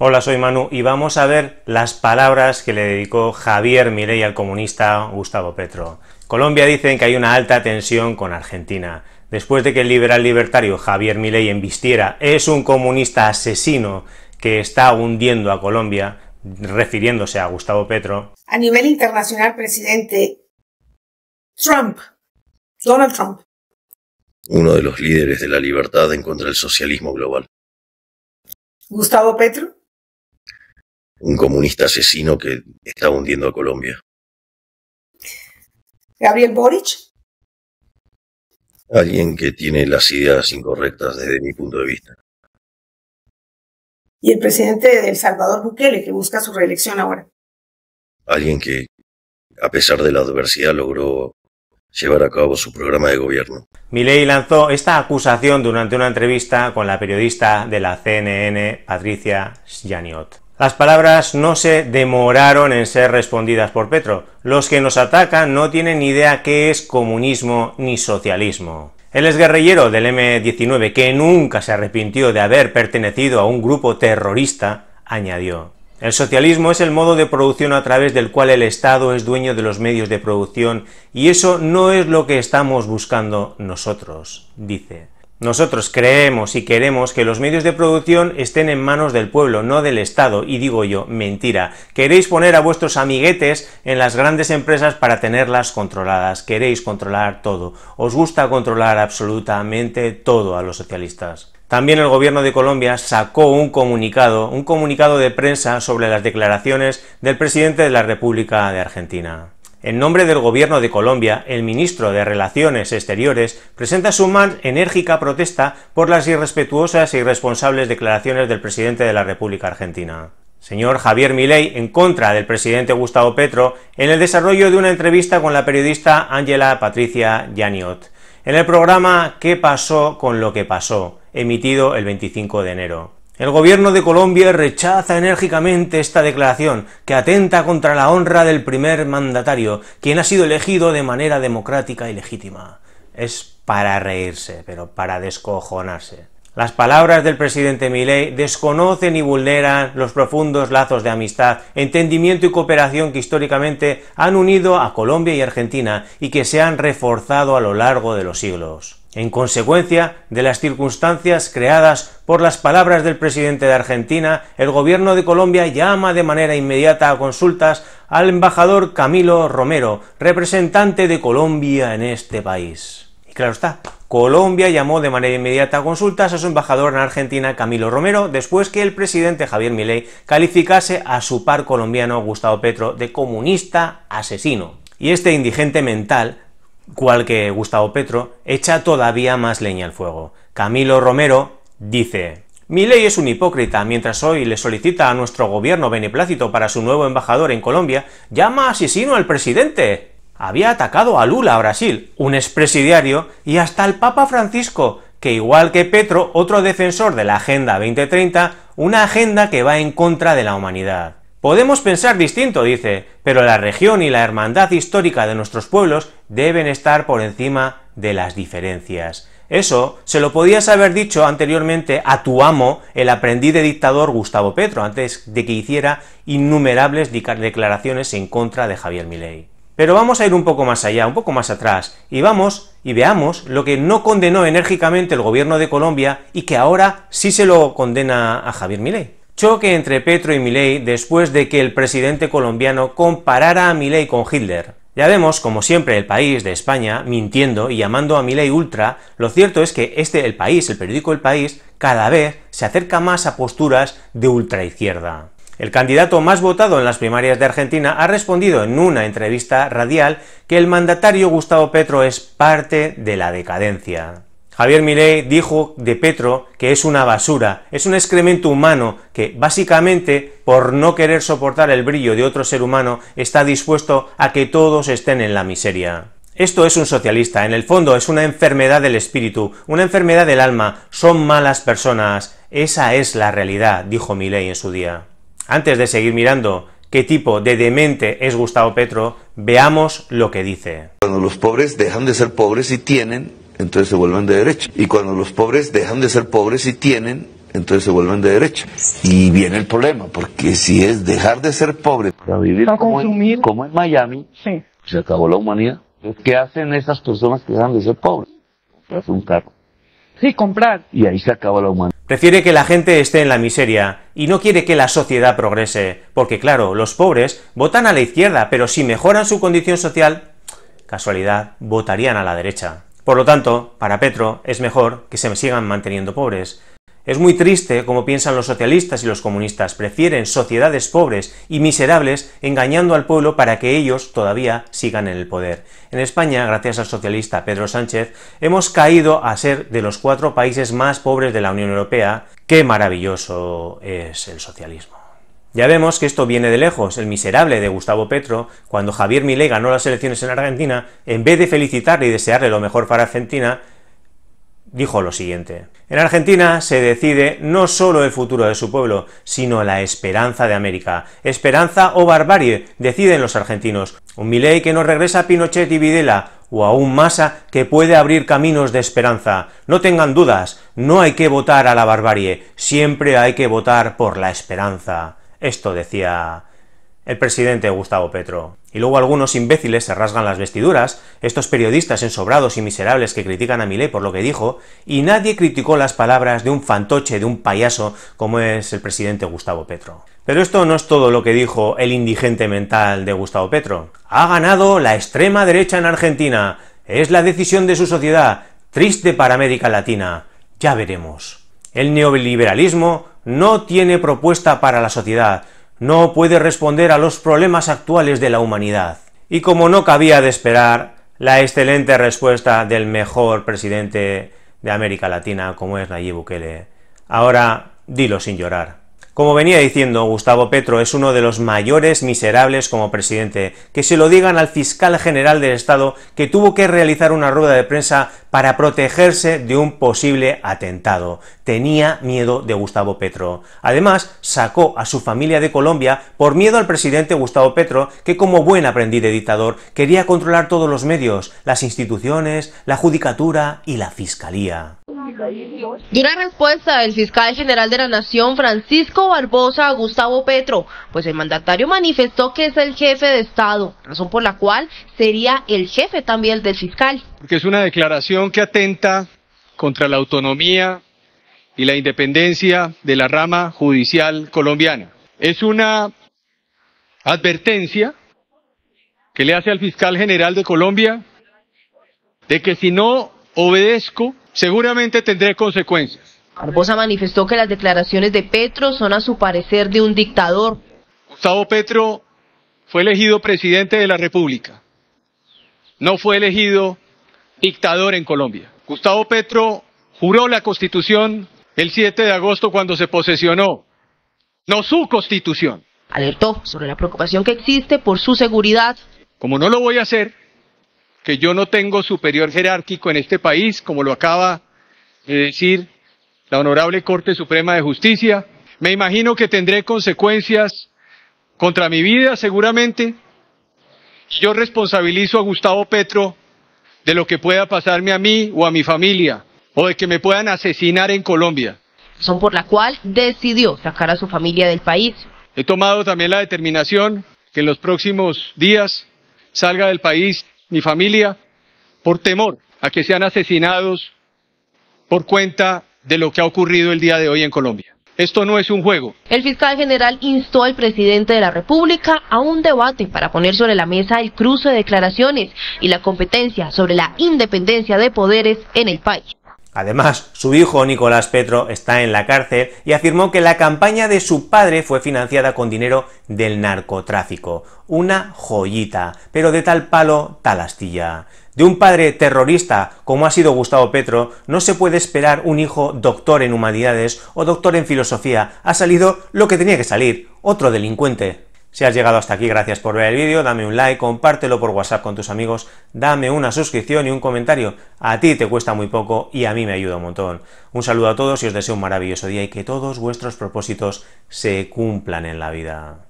Hola, soy Manu y vamos a ver las palabras que le dedicó Javier Milei al comunista Gustavo Petro. Colombia dicen que hay una alta tensión con Argentina. Después de que el liberal libertario Javier Milei embistiera es un comunista asesino que está hundiendo a Colombia, refiriéndose a Gustavo Petro. A nivel internacional, presidente Trump, Donald Trump. Uno de los líderes de la libertad en contra del socialismo global. Gustavo Petro un comunista asesino que está hundiendo a Colombia. Gabriel Boric. Alguien que tiene las ideas incorrectas desde mi punto de vista. Y el presidente de El Salvador Bukele, que busca su reelección ahora. Alguien que, a pesar de la adversidad, logró llevar a cabo su programa de gobierno. Milei lanzó esta acusación durante una entrevista con la periodista de la CNN, Patricia Janiot. Las palabras no se demoraron en ser respondidas por Petro. Los que nos atacan no tienen ni idea qué es comunismo ni socialismo. El exguerrillero del M-19, que nunca se arrepintió de haber pertenecido a un grupo terrorista, añadió, el socialismo es el modo de producción a través del cual el Estado es dueño de los medios de producción y eso no es lo que estamos buscando nosotros, dice. Nosotros creemos y queremos que los medios de producción estén en manos del pueblo, no del Estado, y digo yo, mentira. Queréis poner a vuestros amiguetes en las grandes empresas para tenerlas controladas, queréis controlar todo, os gusta controlar absolutamente todo a los socialistas. También el gobierno de Colombia sacó un comunicado, un comunicado de prensa sobre las declaraciones del presidente de la República de Argentina. En nombre del Gobierno de Colombia, el ministro de Relaciones Exteriores presenta su más enérgica protesta por las irrespetuosas e irresponsables declaraciones del presidente de la República Argentina. Señor Javier Milei en contra del presidente Gustavo Petro en el desarrollo de una entrevista con la periodista Ángela Patricia Janiot en el programa ¿Qué pasó con lo que pasó? emitido el 25 de enero. El gobierno de Colombia rechaza enérgicamente esta declaración, que atenta contra la honra del primer mandatario, quien ha sido elegido de manera democrática y legítima. Es para reírse, pero para descojonarse. Las palabras del presidente Milei desconocen y vulneran los profundos lazos de amistad, entendimiento y cooperación que históricamente han unido a Colombia y Argentina y que se han reforzado a lo largo de los siglos. En consecuencia de las circunstancias creadas por las palabras del presidente de Argentina, el gobierno de Colombia llama de manera inmediata a consultas al embajador Camilo Romero, representante de Colombia en este país. Y claro está, Colombia llamó de manera inmediata a consultas a su embajador en Argentina, Camilo Romero, después que el presidente Javier Milei calificase a su par colombiano Gustavo Petro de comunista asesino. Y este indigente mental cual que Gustavo Petro, echa todavía más leña al fuego. Camilo Romero dice, mi ley es un hipócrita, mientras hoy le solicita a nuestro gobierno beneplácito para su nuevo embajador en Colombia, llama asesino al presidente. Había atacado a Lula a Brasil, un expresidiario, y hasta al Papa Francisco, que igual que Petro, otro defensor de la Agenda 2030, una agenda que va en contra de la humanidad. Podemos pensar distinto, dice, pero la región y la hermandad histórica de nuestros pueblos deben estar por encima de las diferencias. Eso se lo podías haber dicho anteriormente a tu amo, el aprendiz de dictador Gustavo Petro, antes de que hiciera innumerables declaraciones en contra de Javier Milei. Pero vamos a ir un poco más allá, un poco más atrás, y vamos y veamos lo que no condenó enérgicamente el gobierno de Colombia y que ahora sí se lo condena a Javier Milei. Choque entre Petro y Milei después de que el presidente colombiano comparara a Milei con Hitler. Ya vemos, como siempre, el país de España mintiendo y llamando a Milei ultra, lo cierto es que este, el país, el periódico El País, cada vez se acerca más a posturas de ultraizquierda. El candidato más votado en las primarias de Argentina ha respondido en una entrevista radial que el mandatario Gustavo Petro es parte de la decadencia. Javier Milei dijo de Petro que es una basura, es un excremento humano que básicamente por no querer soportar el brillo de otro ser humano está dispuesto a que todos estén en la miseria. Esto es un socialista, en el fondo es una enfermedad del espíritu, una enfermedad del alma, son malas personas, esa es la realidad, dijo Milei en su día. Antes de seguir mirando qué tipo de demente es Gustavo Petro, veamos lo que dice. Cuando los pobres dejan de ser pobres y tienen entonces se vuelven de derecha. Y cuando los pobres dejan de ser pobres y tienen, entonces se vuelven de derecha. Y viene el problema, porque si es dejar de ser pobre para vivir Para como en, consumir. como en Miami, Sí. se acabó la humanidad. ¿Qué hacen esas personas que dejan de ser pobres? Comprarse un carro. Sí, comprar. Y ahí se acaba la humanidad. Prefiere que la gente esté en la miseria y no quiere que la sociedad progrese, porque claro, los pobres votan a la izquierda, pero si mejoran su condición social, casualidad, votarían a la derecha. Por lo tanto, para Petro es mejor que se sigan manteniendo pobres. Es muy triste como piensan los socialistas y los comunistas, prefieren sociedades pobres y miserables engañando al pueblo para que ellos todavía sigan en el poder. En España, gracias al socialista Pedro Sánchez, hemos caído a ser de los cuatro países más pobres de la Unión Europea. ¡Qué maravilloso es el socialismo! Ya vemos que esto viene de lejos. El miserable de Gustavo Petro, cuando Javier Milei ganó las elecciones en Argentina, en vez de felicitarle y desearle lo mejor para Argentina, dijo lo siguiente. En Argentina se decide no solo el futuro de su pueblo, sino la esperanza de América. Esperanza o barbarie, deciden los argentinos. Un Milei que no regresa a Pinochet y Videla, o a un Massa que puede abrir caminos de esperanza. No tengan dudas, no hay que votar a la barbarie, siempre hay que votar por la esperanza. Esto decía el presidente Gustavo Petro. Y luego algunos imbéciles se rasgan las vestiduras, estos periodistas ensobrados y miserables que critican a Milei por lo que dijo, y nadie criticó las palabras de un fantoche, de un payaso, como es el presidente Gustavo Petro. Pero esto no es todo lo que dijo el indigente mental de Gustavo Petro. Ha ganado la extrema derecha en Argentina. Es la decisión de su sociedad. Triste para América Latina. Ya veremos. El neoliberalismo no tiene propuesta para la sociedad no puede responder a los problemas actuales de la humanidad. Y como no cabía de esperar, la excelente respuesta del mejor presidente de América Latina, como es Nayib Bukele. Ahora, dilo sin llorar. Como venía diciendo, Gustavo Petro es uno de los mayores miserables como presidente. Que se lo digan al fiscal general del Estado que tuvo que realizar una rueda de prensa para protegerse de un posible atentado. Tenía miedo de Gustavo Petro. Además, sacó a su familia de Colombia por miedo al presidente Gustavo Petro, que como buen aprendiz de dictador quería controlar todos los medios, las instituciones, la judicatura y la fiscalía. Y una respuesta del fiscal general de la Nación, Francisco Barbosa, a Gustavo Petro, pues el mandatario manifestó que es el jefe de Estado, razón por la cual sería el jefe también del fiscal. Porque es una declaración que atenta contra la autonomía y la independencia de la rama judicial colombiana. Es una advertencia que le hace al fiscal general de Colombia de que si no obedezco, seguramente tendré consecuencias. Barbosa manifestó que las declaraciones de Petro son a su parecer de un dictador. Gustavo Petro fue elegido presidente de la República. No fue elegido dictador en Colombia. Gustavo Petro juró la constitución el 7 de agosto cuando se posesionó, no su constitución. Alertó sobre la preocupación que existe por su seguridad. Como no lo voy a hacer, que yo no tengo superior jerárquico en este país, como lo acaba de decir la Honorable Corte Suprema de Justicia, me imagino que tendré consecuencias contra mi vida seguramente. Yo responsabilizo a Gustavo Petro de lo que pueda pasarme a mí o a mi familia, o de que me puedan asesinar en Colombia. Razón por la cual decidió sacar a su familia del país. He tomado también la determinación que en los próximos días salga del país mi familia por temor a que sean asesinados por cuenta de lo que ha ocurrido el día de hoy en Colombia. Esto no es un juego. El fiscal general instó al presidente de la República a un debate para poner sobre la mesa el cruce de declaraciones y la competencia sobre la independencia de poderes en el país. Además, su hijo Nicolás Petro está en la cárcel y afirmó que la campaña de su padre fue financiada con dinero del narcotráfico. Una joyita, pero de tal palo, tal astilla. De un padre terrorista como ha sido Gustavo Petro, no se puede esperar un hijo doctor en humanidades o doctor en filosofía. Ha salido lo que tenía que salir, otro delincuente. Si has llegado hasta aquí, gracias por ver el vídeo, dame un like, compártelo por WhatsApp con tus amigos, dame una suscripción y un comentario. A ti te cuesta muy poco y a mí me ayuda un montón. Un saludo a todos y os deseo un maravilloso día y que todos vuestros propósitos se cumplan en la vida.